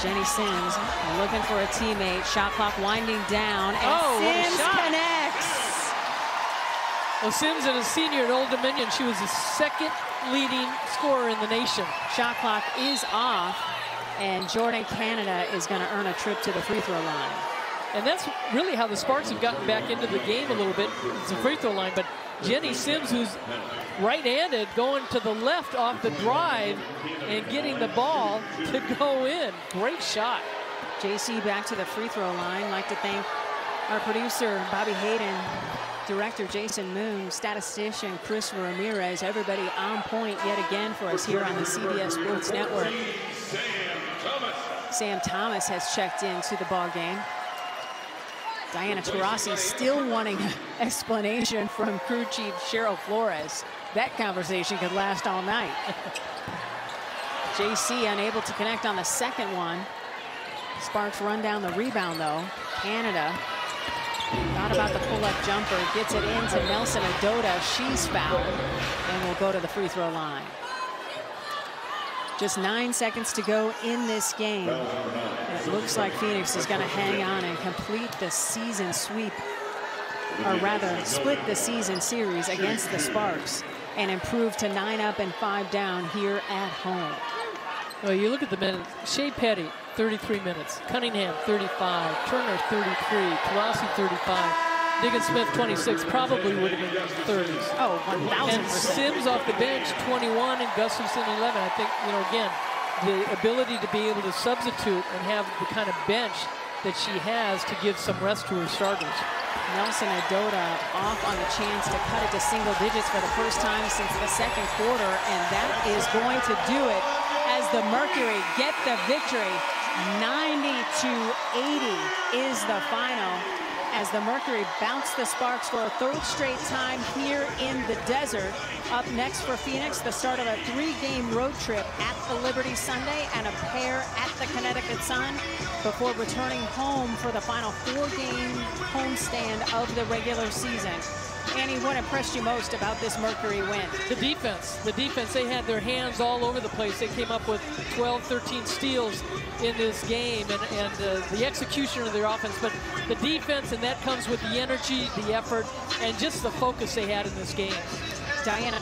Jennie Simms looking for a teammate. Shot clock winding down, and oh, Simms connects. Well, Simms is a senior at Old Dominion. She was the second leading scorer in the nation. Shot clock is off, and Jordin Canada is going to earn a trip to the free throw line. And that's really how the Sparks have gotten back into the game a little bit. It's a free throw line, but Jennie Simms, who's right-handed, going to the left off the drive and getting the ball to go in. Great shot. JC back to the free throw line. Like to thank our producer, Bobby Hayden, director Jason Moon, statistician Chris Ramirez, everybody on point yet again for us here on the CBS Sports Network. Sam Thomas has checked into the ball game. Diana Taurasi still wanting explanation from crew chief Cheryl Flores. That conversation could last all night. JC unable to connect on the second one. Sparks run down the rebound though. Canada thought about the pull-up jumper, gets it into Nelson-Ododa. She's fouled and will go to the free throw line. Just nine seconds to go in this game. It looks like Phoenix is going to hang on and complete the season sweep, or rather split the season series against the Sparks and improve to nine up and five down here at home. Well, you look at the minutes. Shey Peddy, 33 minutes. Cunningham, 35. Turner, 33. Taurasi, 35. Diggins Smith, 26, probably would have been 30s. Oh, 1,000 And Simms off the bench, 21, and Gustafson, 11. I think, you know, again, the ability to be able to substitute and have the kind of bench that she has to give some rest to her starters. Nelson Adota off on the chance to cut it to single digits for the first time since the second quarter, and that is going to do it as the Mercury get the victory. 90 to 80 is the final as the Mercury bounce the Sparks for a third straight time here in the desert. Up next for Phoenix, the start of a three-game road trip at the Liberty Sunday and a pair at the Connecticut Sun before returning home for the final four-game homestand of the regular season. Annie, what impressed you most about this Mercury win? The defense. The defense, they had their hands all over the place. They came up with 12, 13 steals in this game and, and uh, the execution of their offense. But the defense, and that comes with the energy, the effort, and just the focus they had in this game. Diana